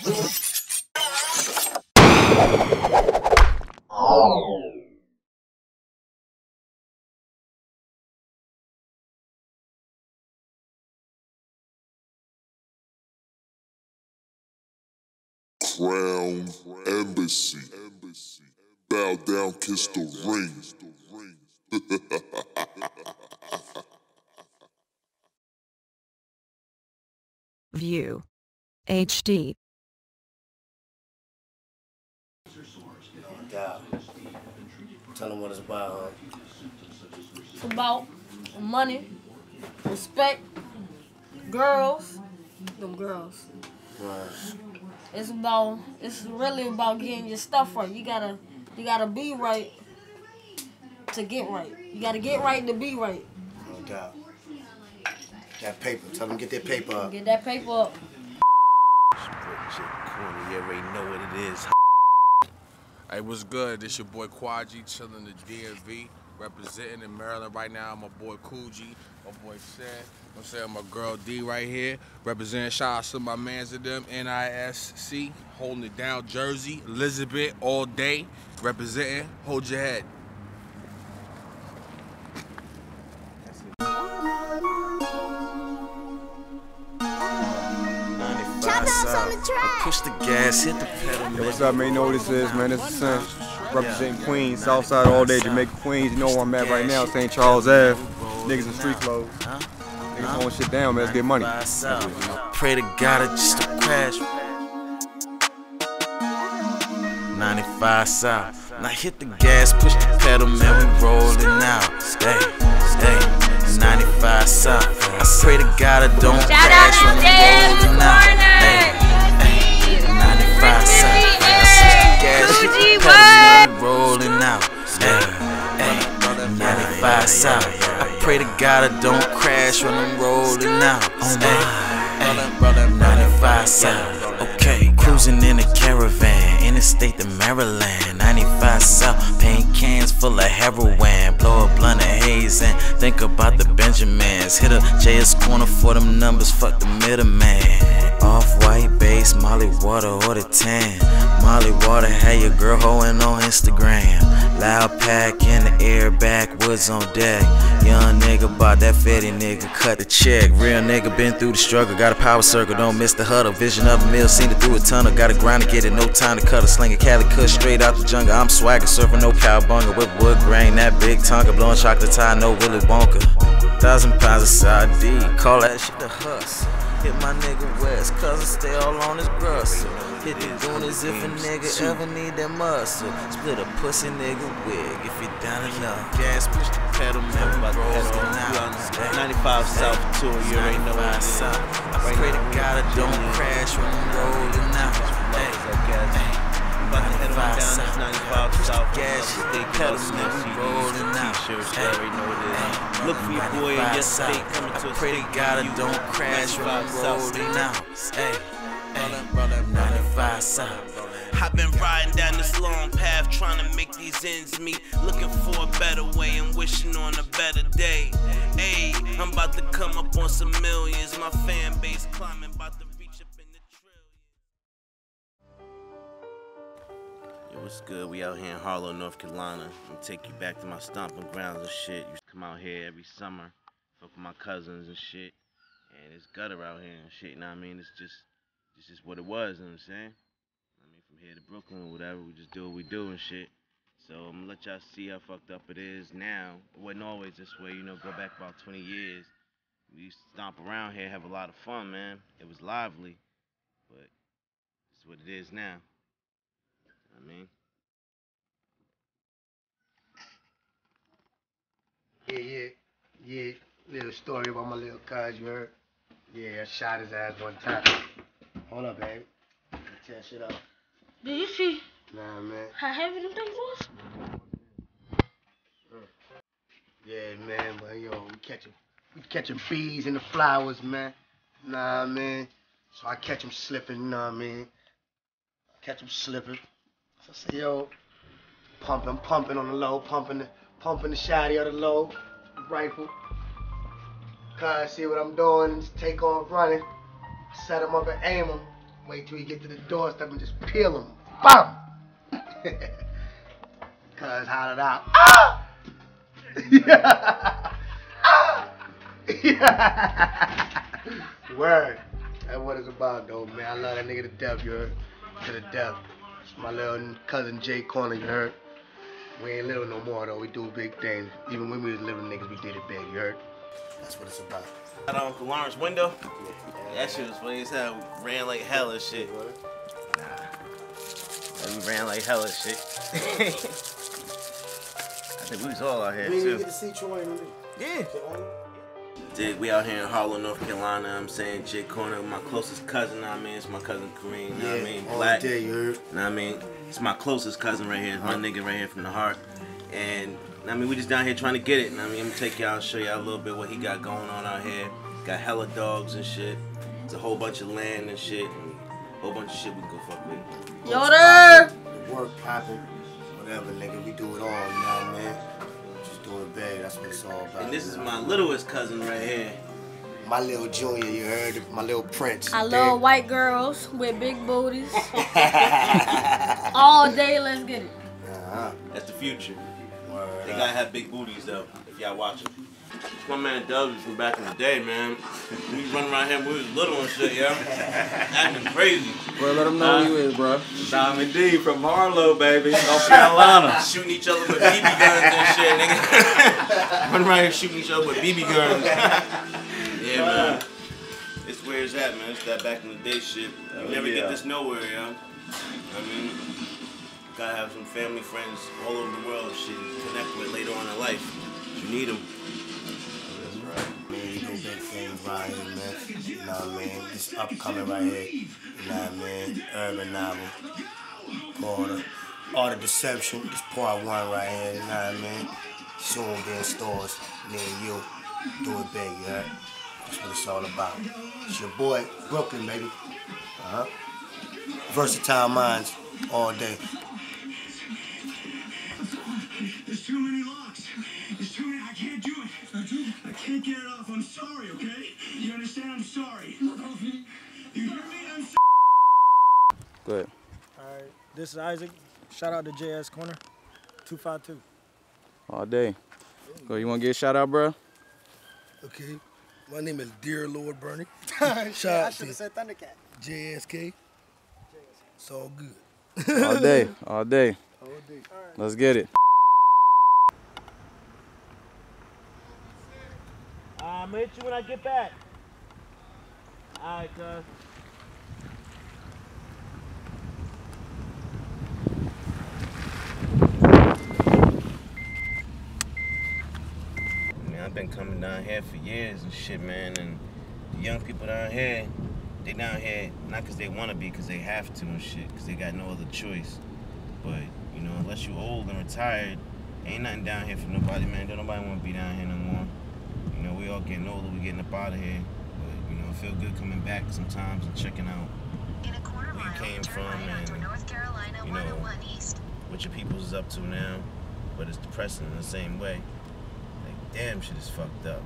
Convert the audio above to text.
Crown Embassy. Bow down, kiss the ring. View. HD. Doubt. Tell them what it's about, It's about money, respect, girls, them girls. Right. It's about it's really about getting your stuff right. You gotta you gotta be right to get right. You gotta get right to be right. No doubt. That paper. Tell them get that paper up. Get that paper up. Shit, corny, you already know what it is. Hey, what's good? This your boy Quadgy chilling the DMV, representing in Maryland right now. My boy Coogi, my boy Seth. I'm saying my girl D right here, representing. Shout out to my mans of them, NISC, holding it down. Jersey, Elizabeth, all day, representing. Hold your head. Push the gas, hit the pedal, man. What's up, man? You know what this is, man. This is Son representing Queens, Southside all day, Jamaica, Queens. You know where I'm at right now, St. Charles Ave. Niggas in street clothes. Niggas throwing shit down, man. Let's get money. Pray to God it just don't crash. 95 South. Now hit the gas, push the pedal, man. We rolling out. Hey, hey. 95 South. I pray to God I don't crash when I'm rolling out. 95 South. I pray to God I don't crash when I'm rolling out. Oh hey, hey. 95 South. Okay, cruising in a caravan, interstate to Maryland. 95 South, paint cans full of heroin. Blow a blunt of haze and think about the Benjamins. Hit a JS Korner for them numbers, fuck the middleman. Off white base, Molly water or the tan. Molly water had your girl hoeing on Instagram. Loud pack in the air, backwoods on deck. Young nigga bought that fetty nigga, cut the check. Real nigga been through the struggle, got a power circle, don't miss the huddle. Vision of a mill, seen it through a tunnel. Gotta grind to get it, no time to cut a sling a Cali cut straight out the jungle. I'm swagger, surfing no cowbunga with wood grain, that big tongue, blowing chocolate tie, no Willy Wonka. Thousand pounds of side D, call that shit the hustle. Hit my nigga West, cousin stay all on his grustle. Hit the goonies if a nigga ever need that muscle. Split a pussy nigga wig if you down enough. Gas, push the pedal, man, we rolling out. 95 South tour, you already know what it is. I pray to God it don't crash when I'm rolling out. Hey, hey. About to head on down this 95 South. Gas, they pedal, pedal, man, we rolling out. T-shirts, you already know what it is. Look for your boy in your state coming to I a pray to God you. don't crash when I'm rolling out. Hey, hey. 95 South. I've been riding down this long path trying to make these ends meet. Looking for a better way and wishing on a better day. Hey, I'm about to come up on some millions. My fan base climbing, about to what's good? We out here in Harlow, North Carolina. I'm gonna take you back to my stomping grounds and shit. Used to come out here every summer, fuck with my cousins and shit. And it's gutter out here and shit, you know what I mean? It's just, it's just what it was, you know what I'm saying? I mean, from here to Brooklyn or whatever, we just do what we do and shit. So I'm gonna let y'all see how fucked up it is now. It wasn't always this way, you know, go back about 20 years. We used to stomp around here, have a lot of fun, man. It was lively, but it's what it is now. I mean, Yeah, yeah, yeah. Little story about my little cuz, you heard? Yeah, I shot his ass one time. Hold up, baby. Tear shit up. Did you see Nah, man. how heavy them things was? Yeah, man, but yo, we catching, we catching bees in the flowers, man. Nah, man. So I catch them slipping, you know what I mean? Catch them slipping. So I say, yo, pumping, pumping on the low, pumping the, pumping the shotty on the low, rifle. Cause see what I'm doing, just take off running, set them up and aim them. Wait till you get to the doorstep and just peel them. Bam! Cuz hollering out. Ah! yeah. Ah! yeah. Word. That's what it's about, though, man. I love that nigga to death, you heard? To the death. It's my little cousin Jay Korner, you heard? We ain't little no more, though. We do big things. Even when we was living niggas, we did it big, you heard? That's what it's about. Out on Uncle Lawrence window. That shit was funny as hell. We ran like hell and shit. Nah. We ran like hell and shit. I think we was all out here too. We need to see Troy and Yeah. Dig, we out here in Harlow, North Carolina. I'm saying Jay Korner, my closest cousin. I mean, it's my cousin Kareem. Know what I mean, all black. day, you heard? Know what I mean, it's my closest cousin right here. It's my nigga right here from the heart. And I mean, we just down here trying to get it. And I mean, I'm gonna take y'all, show y'all a little bit what he got going on out here. Got hella dogs and shit. It's a whole bunch of land and shit. And a whole bunch of shit we can go fuck with. Yo there. The work popping, whatever, nigga. We do it all, you know what I mean? Just do it. That's what it's all about. And this is my littlest cousin right here. my little junior. You heard? My little prince. I Dig? love white girls with big booties. All day, let's get it. Uh-huh. That's the future. Word They up. gotta have big booties though, if y'all watching. It's my man Dubs from back in the day, man. We was running around here when we was little and shit, yo. Acting crazy. Well, let them know who you is, bro. Diamond D from Harlow, baby, North Carolina. Shooting each other with BB guns and shit, nigga. running around here shooting each other with BB guns. yeah, man. It's where it's at, man. It's that back in the day shit. You Oh, never yeah. get this nowhere, yo. I mean, gotta have some family friends all over the world shit you connect with later on in life. You need them. That's Man, we do big things right here, man. You know what I mean? This upcoming right here. You know what I mean? Urban novel. Uh, Art of Deception. This part one right here. You know what I mean? Soon be in stores. Me and you. Do it big, you heard? That's what it's all about. It's your boy, Brooklyn, baby. Uh huh. Versatile minds all day. There's too many locks. There's too many. I can't do it. I can't get it off. I'm sorry, okay? You understand? I'm sorry. You hear me? I'm sorry. Go ahead. All right, this is Isaac. Shout out to JS Korner, 252. All day. Go, you want to get a shout out, bro? Okay. My name is Dear Lord Bernie. I Shout out should to have said Thundercat. JSK. It's all good. All day. All day. All day. Let's get it. I'm gonna hit you when I get back. Alright, cuz. Coming down here for years and shit, man. And the young people down here, they down here not because they want to be, because they have to and shit, because they got no other choice. But, you know, unless you old and retired, ain't nothing down here for nobody, man. Don't nobody want to be down here no more. You know, we all getting older, we getting up out of here. But, you know, it feel good coming back sometimes and checking out where you came from and, you know, what your people's is up to now. But it's depressing in the same way. Damn, shit is fucked up.